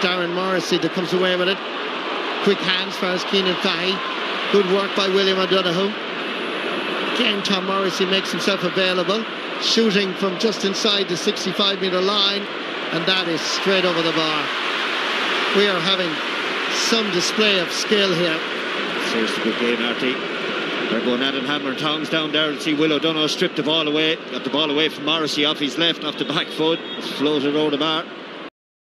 Darren Morrissey that comes away with it. Quick hands for as Cianan Fahy. Good work by William O'Donoghue. Again, Tom Morrissey makes himself available, shooting from just inside the 65 metre line, and that is straight over the bar. We are having some display of skill here. Seriously good game, Artie. They're going at it, hammer and tongs down there. See Will O'Donoghue stripped the ball away, got the ball away from Morrissey off his left, off the back foot, floated over the bar.